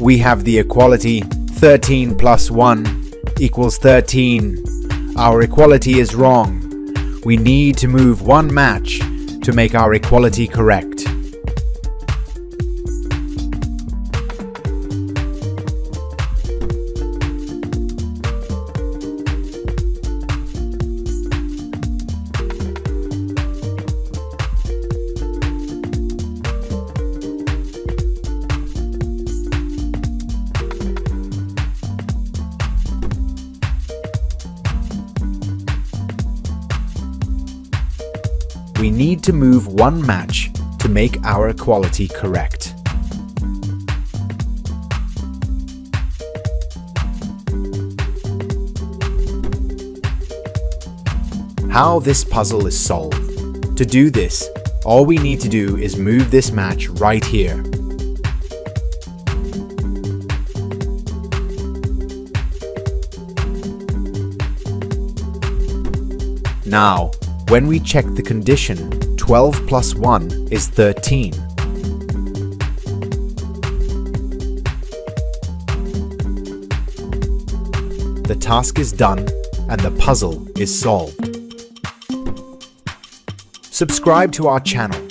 we have the equality 13 plus 1 equals 13. Our equality is wrong. We need to move one match to make our equality correct. We need to move one match to make our equality correct. How this puzzle is solved. To do this, all we need to do is move this match right here. Now, when we check the condition, 12 plus 1 is 13. The task is done and the puzzle is solved. Subscribe to our channel